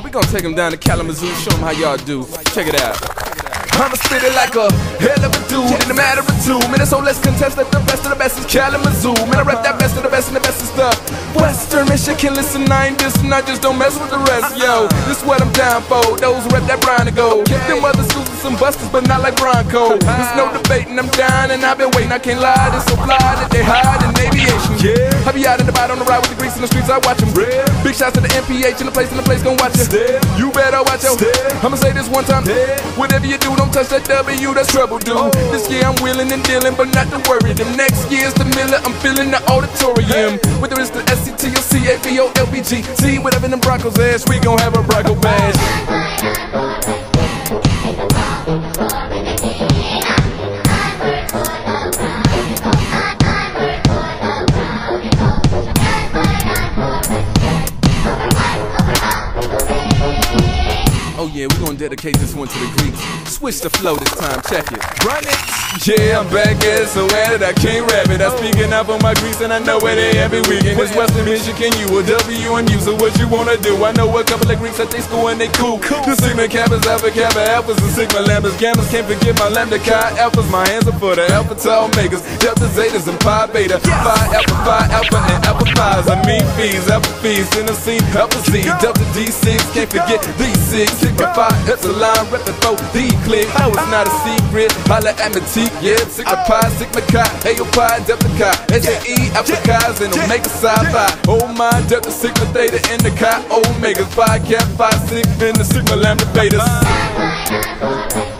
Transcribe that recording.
gonna take them down to Kalamazoo, show them how y'all do. Check it out. I'ma spit it like a hell of a dude in a matter of two minutes. So let's contest that the best of the best is Kalamazoo. Man, I rap that best of the best and the best is the Western Michigan. Listen, I ain't dissing, I just don't mess with the rest. Yo, this what I'm down for. Those who rap that Brian to go. Them other schools are some busters, but not like Bronco. There's no debating, I'm down and I've been waiting. I can't lie, this so fly that they hide in aviation. Yeah, I be out in the about on the ride with the grease in the streets. I watch them. Big shots to the MPH in the place, in the place gon' watch you. You better watch out. I'ma say this one time. Whatever you do, don't touch that W, that's trouble, dude. Oh. This year I'm willing and dealing, but not to worry. The next year's the Miller, I'm filling the auditorium. Whether it's the SCT or CAP LBG, see whatever them Broncos ass, we gon' have a Bronco badge. Oh yeah, we gonna dedicate this one to the Greeks. Switch the flow this time, check it. Run it! Yeah, I'm back at it, so at it, I can't rap it. I'm speaking out for my Greeks and I know where they every weekend. It's Western Michigan, you a W and you? so what you wanna do? I know a couple of Greeks at they school and they cool. cool. The Sigma Kappas, Alpha Kappa, Alphas, and Sigma Lambdas, Gammas. Can't forget my Lambda Chi Alphas, my hands are for the Alpha Tau Omegas, Delta Zetas, and Pi Beta. Phi Alpha, Phi Alpha, and Alpha Phi's. I mean Phi's, Alpha Phis, Tennessee, Alpha Z, Delta D6. Can't forget D6 signify Epsilon, rep and throw D click. How it's not a secret. Holla at me, T, yeah. Signify, Sigma Chi, Ayo Pi, Delta Chi, SAE, Alpha Chi's, and Omega Psi Phi. Oh my, Delta Sigma Theta, and the Chi, Omega Phi, Cap Phi, Sigma, and the Sigma Lambda Betas.